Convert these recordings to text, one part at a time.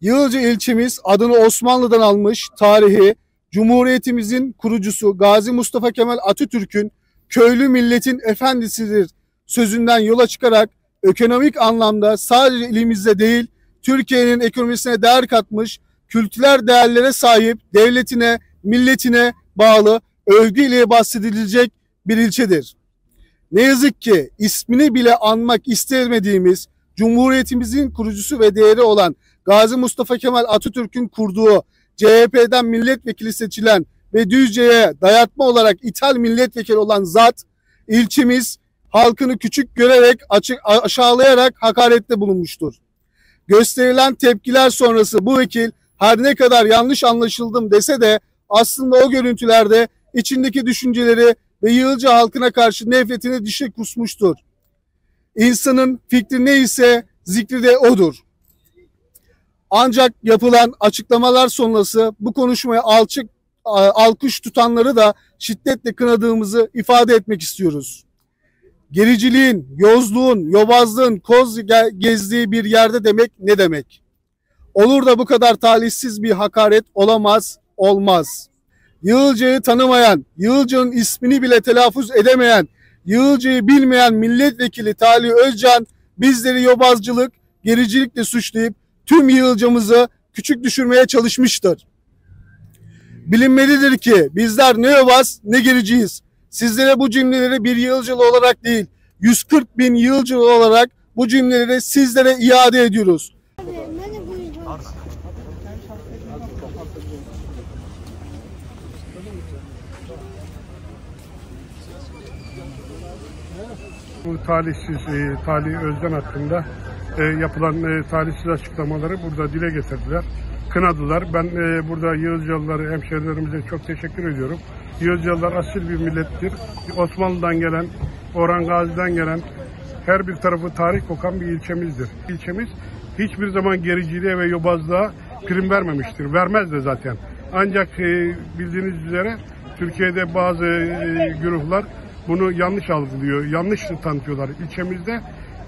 Yılcı ilçemiz adını Osmanlı'dan almış tarihi Cumhuriyetimizin kurucusu Gazi Mustafa Kemal Atatürk'ün köylü milletin efendisidir sözünden yola çıkarak ekonomik anlamda sadece ilimizde değil Türkiye'nin ekonomisine değer katmış kültürel değerlere sahip devletine, milletine bağlı övgü ile bahsedilecek bir ilçedir. Ne yazık ki ismini bile anmak istemediğimiz Cumhuriyetimizin kurucusu ve değeri olan Gazi Mustafa Kemal Atatürk'ün kurduğu CHP'den milletvekili seçilen ve Düzce'ye dayatma olarak ithal milletvekili olan zat ilçemiz halkını küçük görerek açık, aşağılayarak hakarette bulunmuştur. Gösterilen tepkiler sonrası bu vekil her ne kadar yanlış anlaşıldım dese de aslında o görüntülerde içindeki düşünceleri ve Yığılca halkına karşı nefretini dişe kusmuştur. İnsanın fikri neyse zikri de odur. Ancak yapılan açıklamalar sonrası bu konuşmaya alçık alkış tutanları da şiddetle kınadığımızı ifade etmek istiyoruz. Gericiliğin, yozluğun, yobazlığın koz gezdiği bir yerde demek ne demek? Olur da bu kadar talihsiz bir hakaret olamaz, olmaz. Yığılca'yı tanımayan, Yığılca'nın ismini bile telaffuz edemeyen, Yığılca'yı bilmeyen milletvekili Talih Özcan bizleri yobazcılık, gericilikle suçlayıp tüm Yığılca'mızı küçük düşürmeye çalışmıştır. Bilinmelidir ki bizler ne yobaz ne gericiyiz. Sizlere bu cümleleri bir Yığılcalı olarak değil, 140 bin Yığılcalı olarak bu cümleleri sizlere iade ediyoruz. Bu talihsiz, e, Talih Özden hakkında e, yapılan e, talihsiz açıklamaları burada dile getirdiler. Kınadılar. Ben e, burada Yağızcalıları, hemşerilerimize çok teşekkür ediyorum. Yağızcalılar asil bir millettir. Osmanlı'dan gelen, Orhan Gazi'den gelen her bir tarafı tarih kokan bir ilçemizdir. İlçemiz hiçbir zaman gericiliğe ve yobazlığa prim vermemiştir. Vermez de zaten. Ancak e, bildiğiniz üzere Türkiye'de bazı e, güruhlar bunu yanlış algılıyor, yanlış tanıtıyorlar. İlçemizde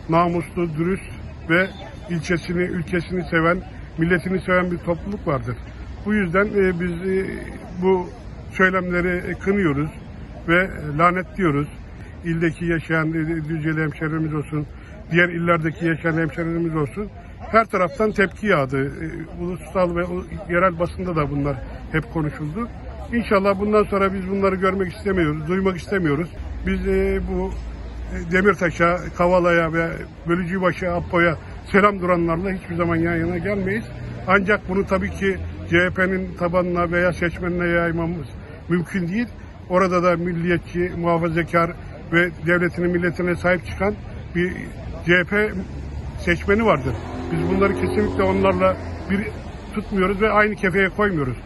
namuslu, dürüst ve ilçesini, ülkesini seven, milletini seven bir topluluk vardır. Bu yüzden e, biz e, bu söylemleri kınıyoruz ve lanetliyoruz. İldeki yaşayan e, Düzceli hemşehrilerimiz olsun, diğer illerdeki yaşayan hemşehrilerimiz olsun. Her taraftan tepki yağdı. E, ulusal ve yerel basında da bunlar hep konuşuldu. İnşallah bundan sonra biz bunları görmek istemiyoruz, duymak istemiyoruz. Biz e, bu Demirtaş'a, Kavala'ya ve Bölücübaşı, Appo'ya selam duranlarla hiçbir zaman yan yana gelmeyiz. Ancak bunu tabii ki CHP'nin tabanına veya seçmenine yaymamız mümkün değil. Orada da milliyetçi, muhafazakar ve devletinin milletine sahip çıkan bir CHP seçmeni vardır. Biz bunları kesinlikle onlarla bir tutmuyoruz ve aynı kefeye koymuyoruz.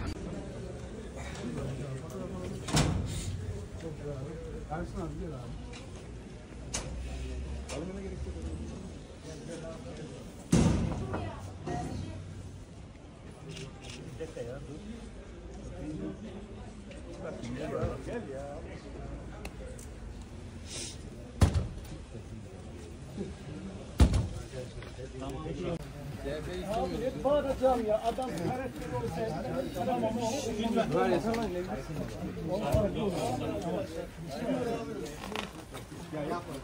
Ersin abi gel abi. Almana gerek yok. Bağıracağım ya. Adam karakter olsa tamam ama o. Ya yapma.